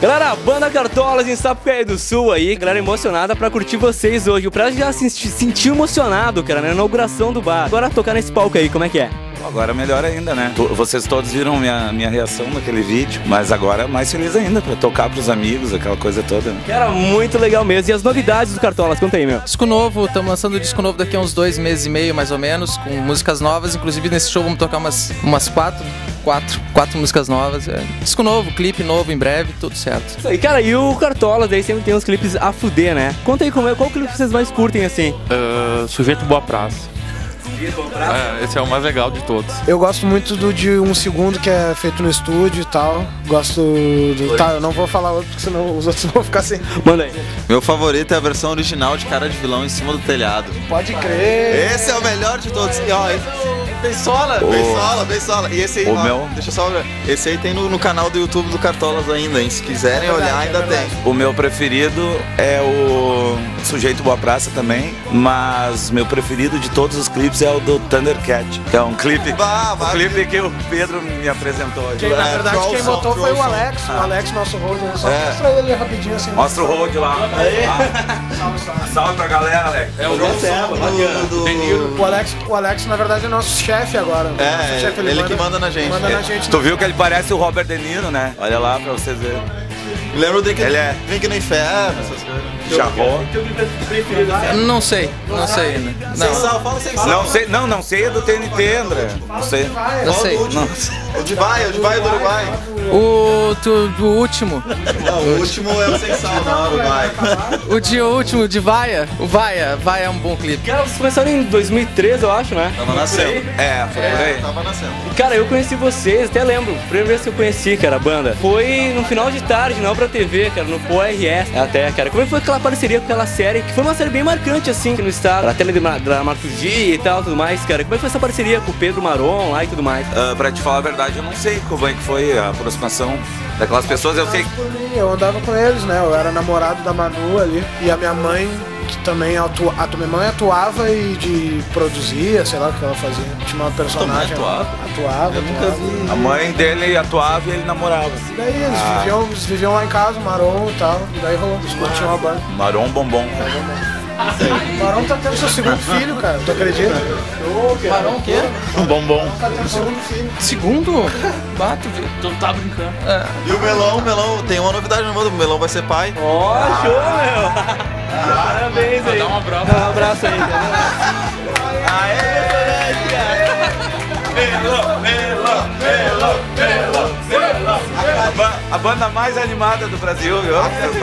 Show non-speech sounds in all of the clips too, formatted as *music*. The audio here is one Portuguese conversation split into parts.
Galera, banda Cartolas em Sapucaí do Sul aí, galera emocionada pra curtir vocês hoje. O Prado já se sentiu emocionado, cara, na inauguração do bar. Agora tocar nesse palco aí, como é que é? Agora melhor ainda, né? Vocês todos viram minha, minha reação naquele vídeo, mas agora mais feliz ainda pra tocar pros amigos, aquela coisa toda. Né? Cara, muito legal mesmo. E as novidades do Cartolas, conta aí, meu. Disco novo, estamos lançando disco novo daqui a uns dois meses e meio, mais ou menos, com músicas novas. Inclusive nesse show vamos tocar umas, umas quatro, quatro, quatro músicas novas. É. Disco novo, clipe novo em breve, tudo certo. Aí, cara, e o Cartolas aí sempre tem uns clipes a fuder, né? Conta aí como é, qual clipe vocês mais curtem assim? Uh, sujeito Boa Praça. É, esse é o mais legal de todos. Eu gosto muito do de um segundo que é feito no estúdio e tal. Gosto do. Tá, eu não vou falar outro porque senão os outros *laughs* vão ficar sem. Manda aí. Meu favorito é a versão original de cara de vilão em cima do telhado. Pode crer. Esse é o melhor de todos. E, ó, Bensola, oh. Bensola, Bensola. E esse aí, o ó, meu... deixa eu só ver. Esse aí tem no, no, canal do YouTube do Cartolas ainda, hein? Se quiserem é verdade, olhar, ainda é tem. O meu preferido é o Sujeito Boa Praça também, mas meu preferido de todos os clipes é o do Thundercat, que é um clipe, bah, um clipe que o Pedro me apresentou hoje. Quem, na é, verdade, quem botou foi o Alex, ah. o Alex, nosso road. Só é. mostra ele rapidinho assim. Mostra o road lá. Aí. *laughs* salve, salve. salve pra galera, Alex. É o nosso do. O Alex, o Alex, na verdade, é nosso chefe agora. É, chefe, ele, ele manda, que manda na gente. Manda na gente. Tu viu que ele parece o Robert De Niro, né? Olha lá pra vocês verem. Lembra o Drink, ele é... Drink no Inferno, essas coisas. Charró. Não sei, não sei ainda. Não. Sem sal, fala sem sal. Não sei, não, não sei é do TNT, André. Não sei. Não sei. Não. O de Vai, o de Vai do Uruguai. O do, do último. Não, o último é o sem sal, não, é Uruguai. O de o último, de Vaia. O Vaia, Vaia é um bom clipe. Cara, vocês começaram em 2013, eu acho, né? Tava nascendo. É, foi por aí. Tava nascendo. Cara, eu conheci vocês, até lembro. Primeira vez que eu conheci, cara, a banda. Foi no final de tarde, não pra TV, cara, no ProRS. Até, cara. Como é foi aquela parceria com aquela série, que foi uma série bem marcante, assim, aqui no estado. A teledramaturgia e tal, tudo mais, cara. Como é que foi essa parceria com o Pedro Maron lá e tudo mais? Uh, pra te falar a verdade, eu não sei como é que foi a aproximação daquelas pessoas. Eu sei. Eu andava com eles, né? Eu era namorado da Manu ali. E a minha mãe que também atua, a minha mãe atuava e de produzia, sei lá o que ela fazia. Tinha uma personagem. Atuava? Atuava, Eu nunca vi. A mãe dele atuava e ele namorava. E daí eles, ah. viviam, eles viviam lá em casa, Maron e tal. E daí rolou, eles curtiam a banda. Maron Bombom. O Marão tá tendo seu segundo filho, cara. Tu acredita? Marão o quê? Um bombom. Tá tendo segundo filho. Segundo? Bato, tu tá brincando. É. E o Melão, o Melão, tem uma novidade no mundo, o Melão vai ser pai. Ó, oh, show, meu! Parabéns aí. Dá um abraço. Dá um abraço aí, Aê, melão, melão, melão, melão. A banda mais animada do Brasil, viu?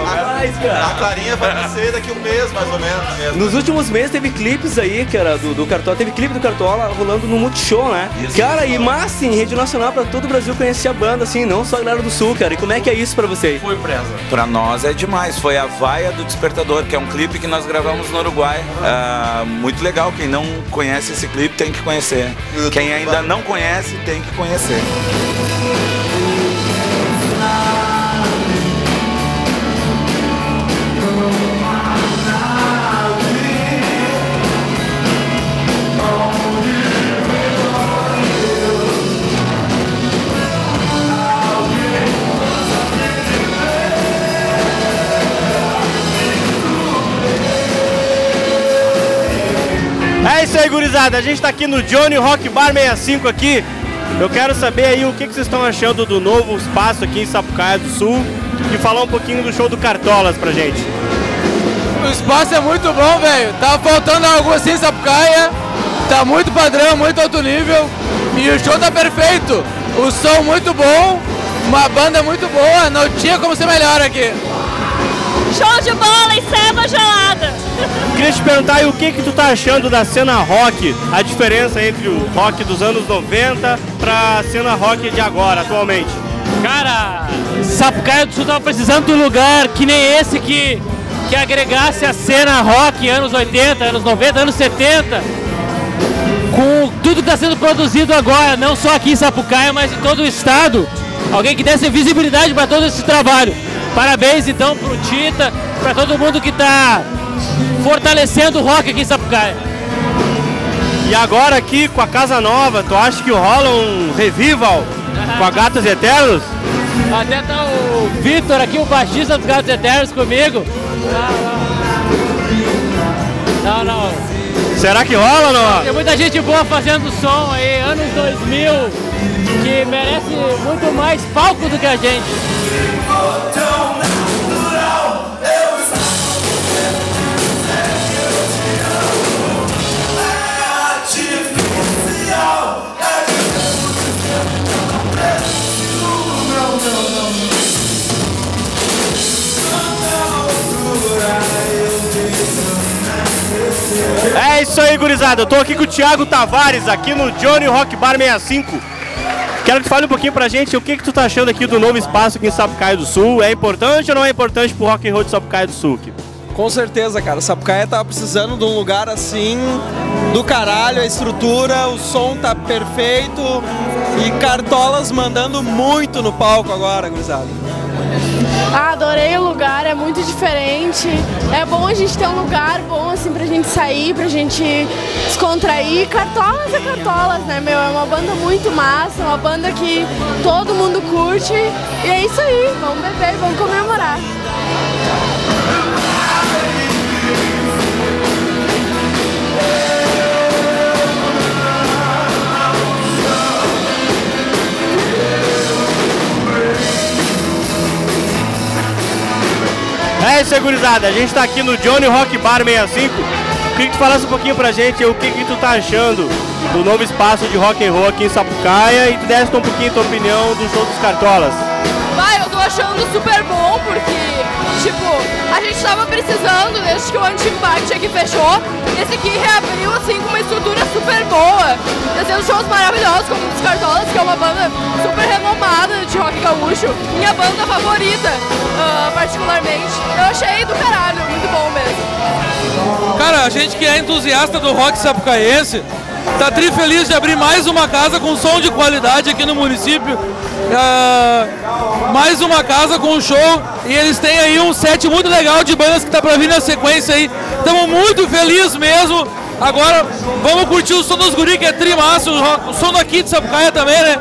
Mais, cara. A Clarinha vai nascer daqui um mês, mais ou menos. Mesmo. Nos últimos meses teve clipes aí, cara, do, do Cartola. Teve clipe do Cartola rolando no Multishow, né? Isso, cara, isso. e massa em rede nacional pra todo o Brasil conhecer a banda, assim, não só a galera do Sul, cara. E como é que é isso pra vocês? Foi presa. Pra nós é demais. Foi a Vaia do Despertador, que é um clipe que nós gravamos no Uruguai. Uh, muito legal. Quem não conhece esse clipe tem que conhecer. Quem ainda não conhece tem que conhecer. Aí, gurizada. A gente tá aqui no Johnny Rock Bar 65 aqui. Eu quero saber aí o que, que vocês estão achando do novo espaço aqui em Sapucaia do Sul e falar um pouquinho do show do Cartolas pra gente. O espaço é muito bom, velho. Tá faltando algo assim em Sapucaia. Tá muito padrão, muito alto nível. E o show tá perfeito. O som muito bom, uma banda muito boa. Não tinha como ser melhor aqui. Show de bola e ceva gelada. Queria te perguntar aí o que que tu tá achando da cena rock, a diferença entre o rock dos anos 90 pra cena rock de agora, atualmente. Cara, Sapucaia do Sul tava precisando de um lugar que nem esse que, que agregasse a cena rock anos 80, anos 90, anos 70, com tudo que está sendo produzido agora, não só aqui em Sapucaia, mas em todo o estado. Alguém que desse visibilidade para todo esse trabalho. Parabéns então pro Tita, para todo mundo que está fortalecendo o rock aqui em Sapucaia. E agora aqui com a casa nova, tu acha que rola um revival com a Gatos Eternos? Até tá o Vitor aqui, o baixista dos Gatos Eternos comigo. Não, não. não. Será que rola ou não? Tem muita gente boa fazendo som aí, anos 2000, que merece muito mais palco do que a gente. É isso aí, gurizada. Eu tô aqui com o Thiago Tavares, aqui no Johnny Rock Bar 65. Quero que fale um pouquinho pra gente o que, que tu tá achando aqui do novo espaço aqui em Sapucaia do Sul. É importante ou não é importante pro rock and roll de Sapucaia do Sul? Aqui? Com certeza, cara. Sapucaia tava precisando de um lugar assim, do caralho, a estrutura, o som tá perfeito e Cartolas mandando muito no palco agora, gurizada. Ah, adorei o lugar, é muito diferente. É bom a gente ter um lugar bom assim pra gente sair, pra gente descontrair. Cartolas é Cartolas, né, meu? É uma banda muito massa, uma banda que todo mundo curte. E é isso aí, vamos beber, vamos comemorar. É isso gurizada. A gente tá aqui no Johnny Rock Bar 65. Queria que tu falasse um pouquinho pra gente o que, que tu tá achando do novo espaço de rock and roll aqui em Sapucaia e tu desse um pouquinho tua opinião do show dos Cartolas. Vai, eu tô achando super bom porque, tipo, a gente tava precisando desde que o antigo bar aqui fechou. Esse aqui reabriu assim com uma estrutura super boa, fazendo shows maravilhosos como os Cartolas, que é uma banda super renomada de rock gaúcho, minha banda favorita, uh, particularmente. Eu achei do caralho, muito bom mesmo. Cara, a gente que é entusiasta do rock sapucaense, tá tri feliz de abrir mais uma casa com som de qualidade aqui no município. Uh, mais uma casa com show e eles têm aí um set muito legal de bandas que tá pra vir na sequência aí. Estamos muito felizes mesmo. Agora vamos curtir o som dos guri que é trimassa, o, o som daqui de Sapucaia também, né?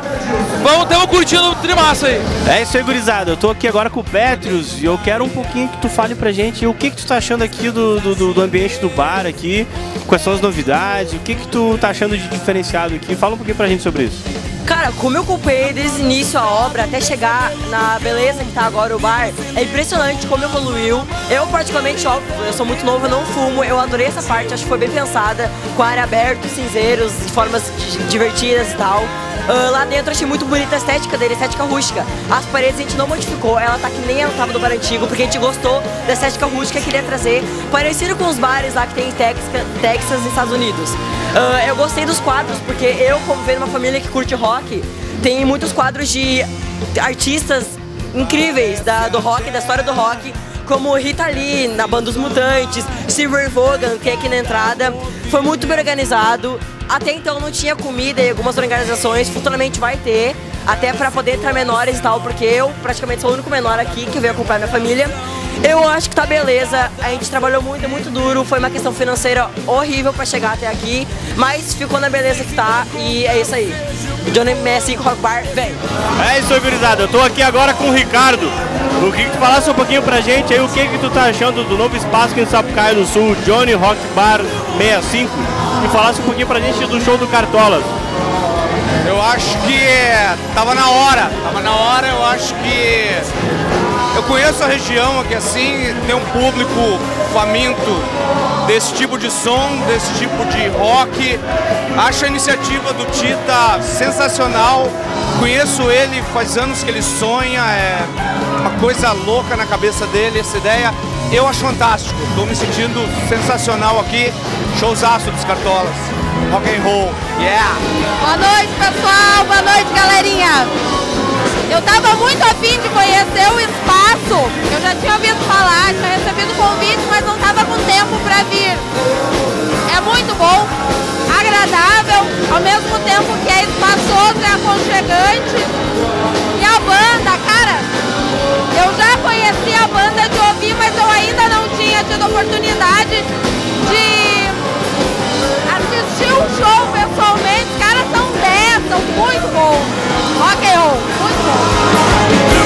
Vamos, estamos curtindo o trimassa aí. É isso aí, gurizada. Eu tô aqui agora com o Petrus e eu quero um pouquinho que tu fale pra gente o que que tu tá achando aqui do, do, do ambiente do bar aqui, quais são as novidades, o que que tu tá achando de diferenciado aqui. Fala um pouquinho pra gente sobre isso. Cara, como eu acompanhei desde o início a obra até chegar na beleza que tá agora o bar, é impressionante como evoluiu. Eu, particularmente, óbvio, eu sou muito novo, eu não fumo, eu adorei essa parte, acho que foi bem pensada, com a área aberta, cinzeiros, formas divertidas e tal. Uh, lá dentro achei muito bonita a estética dele, a estética rústica. As paredes a gente não modificou, ela tá que nem ela tava do bar antigo, porque a gente gostou da estética rústica que queria trazer, parecido com os bares lá que tem em Texas, Texas nos Estados Unidos. Uh, eu gostei dos quadros, porque eu, como venho uma família que curte rock, tem muitos quadros de artistas incríveis da, do rock, da história do rock, como Rita Lee, na Banda dos Mutantes, Silver Vogan, que é aqui na entrada. Foi muito bem organizado. Até então não tinha comida e algumas organizações, futuramente vai ter, até para poder entrar menores e tal, porque eu praticamente sou o único menor aqui que veio acompanhar minha família. Eu acho que tá beleza, a gente trabalhou muito, muito duro, foi uma questão financeira horrível para chegar até aqui, mas ficou na beleza que tá e é isso aí. Johnny Messi Rock Bar, vem! É isso aí, gurizada. Eu tô aqui agora com o Ricardo. O que tu falasse um pouquinho pra gente aí, o que que tu tá achando do novo espaço aqui em Sapucaia do Sul, Johnny Rock Bar 65, e falasse um pouquinho pra gente do show do Cartolas. Eu acho que tava na hora, tava na hora, eu acho que eu conheço a região aqui assim, tem um público faminto desse tipo de som, desse tipo de rock. Acho a iniciativa do Tita sensacional. Conheço ele faz anos que ele sonha, é uma coisa louca na cabeça dele essa ideia. Eu acho fantástico, estou me sentindo sensacional aqui. Showzaço dos Cartolas. Rock and roll, yeah! Boa noite, pessoal! Boa noite, galerinha! Eu tava muito afim Eu já tinha ouvido falar, tinha recebido convite, mas não tava com tempo para vir. É muito bom, agradável, ao mesmo tempo que é espaçoso, é aconchegante. E a banda, cara, eu já conheci a banda de ouvir, mas eu ainda não tinha tido oportunidade de assistir um show pessoalmente. Os caras são 10, são muito bons. Rock and roll, muito bom.